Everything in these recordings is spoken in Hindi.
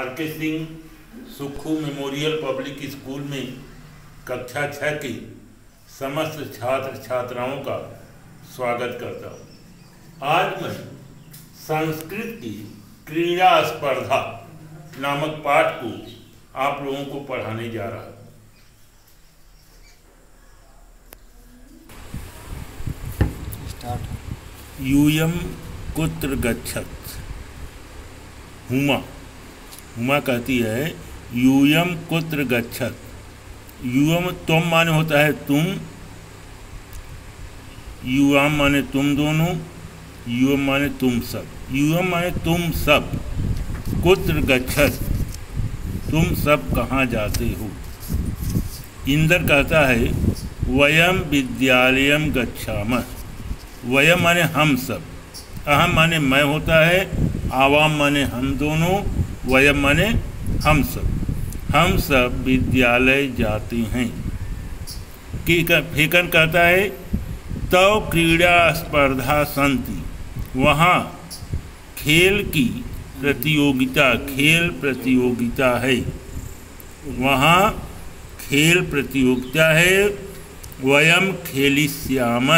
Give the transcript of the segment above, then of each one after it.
R K Singh Sukhu memorial public school में कक्षा छः की समस्त छात्र छात्राओं का स्वागत करता हूँ। आज मैं संस्कृत की क्रीड़ा स्पर्धा नामक पाठ को आप लोगों को पढ़ाने जा रहा हूँ। यूयम कुत्र गच्छत। हुमा। हुमा कहती है, यूयम कुत्र गच्छत। यूयम तुम माने होता है तुम युवाम माने तुम दोनों युवम माने तुम सब। युवम माने तुम सब, कुत्र गच्छत। तुम सब कहाँ जाते हो? इंद्र कहता है, वयम विद्यालयम गच्छामः। वयम माने हम सब। अहम माने मैं होता है, आवाम माने हम दोनों वयम माने हम सब। हम सब विद्यालय जाते हैं। कि फेकन कहता है, तव तो क्रीड़ा स्पर्धा संति। वहाँ खेल की प्रतियोगिता, खेल प्रतियोगिता है। वहाँ खेल प्रतियोगिता है। वयम खेलिश्याम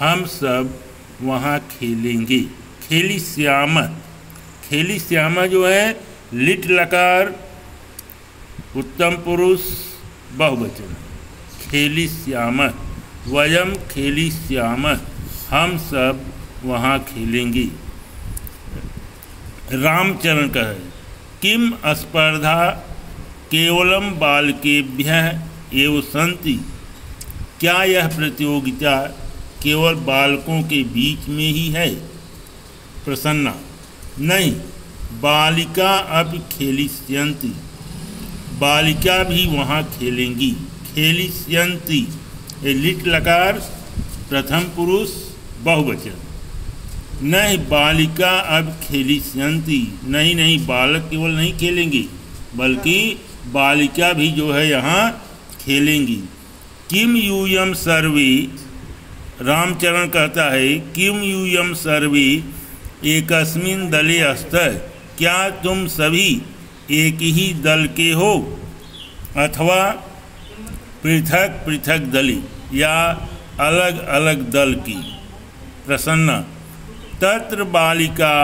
हम सब वहाँ खेलेंगे। खेली खेली श्याम जो है, लिट लकार, उत्तम पुरुष, बहुवचन। खेली श्याम, वयम खेली श्याम, हम सब वहाँ खेलेंगे। रामचरण का है, किम स्पर्धा केवलम बालकेभ्य एवं संति? क्या यह प्रतियोगिता केवल बालकों के बीच में ही है? प्रसन्ना। नहीं, बालिका अब खेलिष्यंती बालिका भी वहाँ खेलेंगी। खेलिष्यंती लिट लकार, प्रथम पुरुष, बहुवचन। नहीं, बालिका अब खेलिष्यंती नहीं नहीं, बालक केवल नहीं खेलेंगी, बल्कि बालिका भी जो है यहाँ खेलेंगी। किम यूयम सर्वी, रामचरण कहता है, किम यूयम सर्वे एकस्मिन दले अस्त क्या तुम सभी एक ही दल के हो? अथवा पृथक पृथक दली या अलग अलग दल की? प्रसन्न। तत्र बालिका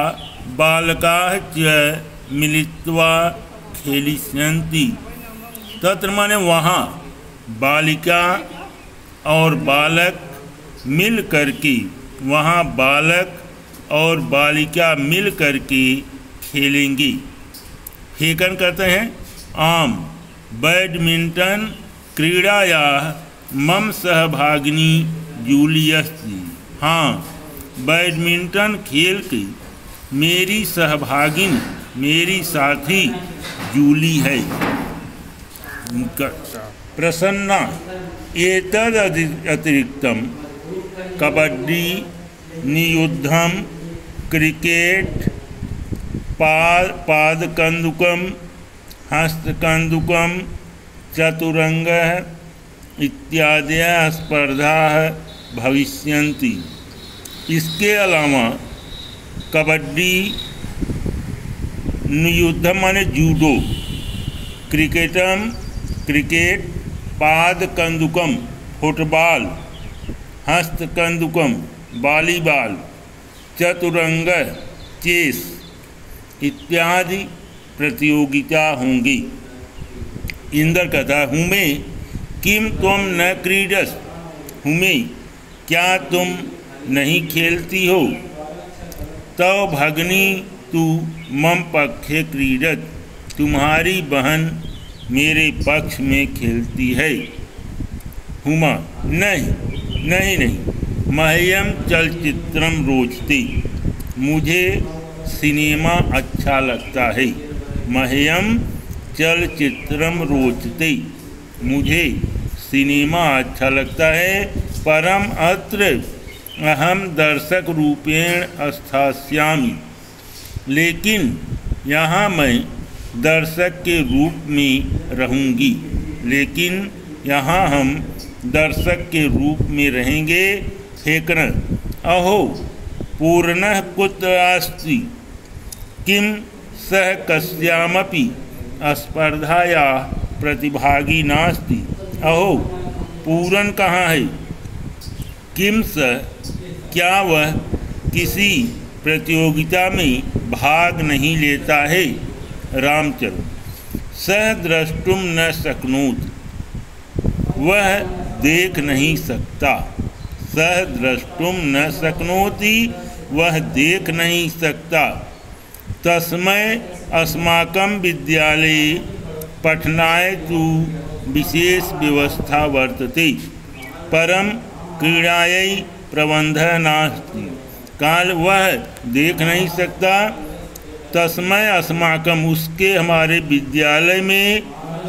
बालका च मिलित्वा खेलिष्यन्ति। तत्र माने वहाँ बालिका और बालक मिल करके वहाँ बालक और बालिका मिल करके खेलेंगी। फेकन कहते हैं, आम, बैडमिंटन क्रीड़ाया मम सहभागिनी जूलियस जी। हाँ बैडमिंटन खेल की मेरी सहभागिन, मेरी साथी जूली है। प्रसन्ना एतद अतिरिक्तम कबड्डी नियुद्धम क्रिकेट पाद पादकंदुकम, हस्तकंदुकम, चतुरंग इत्यादि स्पर्धा भविष्यन्ति। इसके अलावा कबड्डी नियुद्धम माने जूडो, क्रिकेटम, क्रिकेट, पादकंदुकम, फुटबॉल, हस्तकंदुकम, वॉलीबॉल चतुरंग चेस इत्यादि प्रतियोगिता होंगी। इंद्र कथा, हुमे किम तुम न क्रीडस? हुमे, क्या तुम नहीं खेलती हो? तव तो भगनी तू मम पक्षे क्रीडत। तुम्हारी बहन मेरे पक्ष में खेलती है। हुमा, नहीं नहीं नहीं। मह्यम चलचित्रम रोचते। मुझे सिनेमा अच्छा लगता है। मह्यम चलचित्रम रोचते। मुझे सिनेमा अच्छा लगता है। परम अत्र अहम दर्शक रूपेण स्थास्यामी। लेकिन यहाँ मैं दर्शक के रूप में रहूँगी। लेकिन यहाँ हम दर्शक के रूप में रहेंगे। फेकन। अहो, पूर्ण कुत्र अस्ति किम सह कस्यामपि स्पर्धाया प्रतिभागी नास्ति? अहो, पूरन कहाँ है? किम स क्या वह किसी प्रतियोगिता में भाग नहीं लेता है? रामचंद्र सह द्रष्टुम न सकनोत वह देख नहीं सकता। सह द्रष्टुम न सकनोति वह देख नहीं सकता। तस्मय अस्माकं विद्यालय पठनाय तो विशेष व्यवस्था वर्तते। परम क्रीड़ाय प्रबंध नास्ति। काल वह देख नहीं सकता। तस्मय अस्माकम उसके हमारे विद्यालय में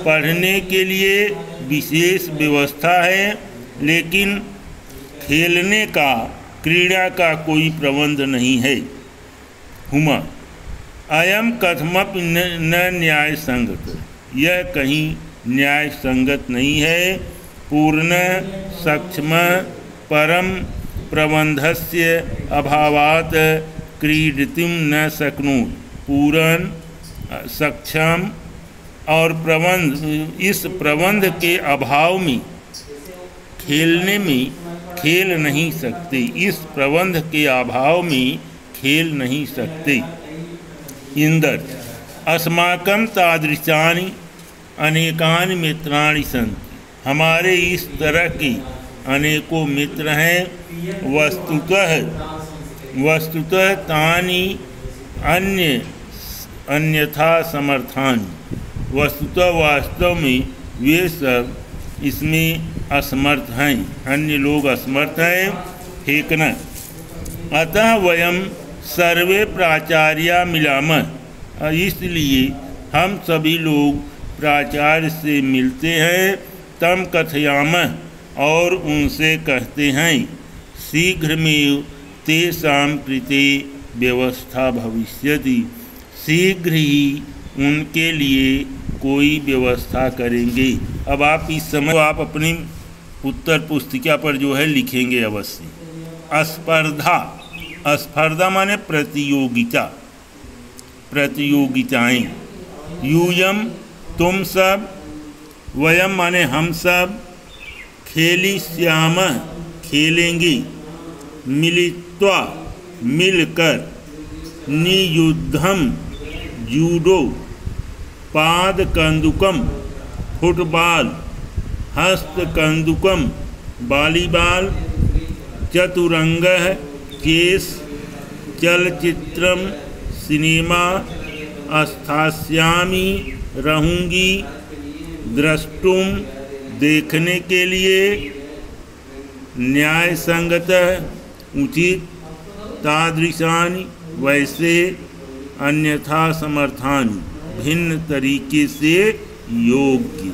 पढ़ने के लिए विशेष व्यवस्था है, लेकिन खेलने का, क्रीड़ा का कोई प्रबंध नहीं है। हुमा अयम कथमप न न्याय संगत। यह कहीं न्याय संगत नहीं है। पूर्ण, सक्षम, परम प्रबंधस्य अभावात क्रीडितुम न सकनू पूर्ण, सक्षम और प्रबंध, इस प्रबंध के अभाव में, खेलने में खेल नहीं सकते। इस प्रबंध के अभाव में खेल नहीं सकते। इंदर, अस्माकं तादृशानि अनेकानि मित्राणि सन्ति हमारे इस तरह के अनेकों मित्र हैं। वस्तुतः वस्तुतः तानि अन्य, अन्यथा समर्थान। वस्तुतः वास्तव में वे सब इसमें असमर्थ हैं। अन्य लोग असमर्थ हैं फेंकना अतः वयम सर्वे प्राचार्य मिलाम। इसलिए हम सभी लोग प्राचार्य से मिलते हैं, तम कथयाम, और उनसे कहते हैं, शीघ्र में तेषा कृते व्यवस्था भविष्यति। शीघ्र ही उनके लिए कोई व्यवस्था करेंगे। अब आप इस समय आप अपनी उत्तर पुस्तिका पर जो है लिखेंगे अवश्य। स्पर्धा स्पर्धा माने प्रतियोगिता। प्रतियोगिताएँ। यूयम, तुम सब। वयम माने हम सब। खेली श्याम, खेलेंगे। मिलित्वा, मिलकर। नियुद्धम, जूडो। पाद कंदुकम, फुटबॉल। हस्त कंदुकम वॉलीबॉल चतुरंग चेस चलचित्र सिनेमा स्थास्यामी रहूँगी, द्रष्टुम, देखने के लिए न्याय संगत उचित, तादृशानि, वैसे, अन्यथा समर्थान, भिन्न तरीके से योग्य।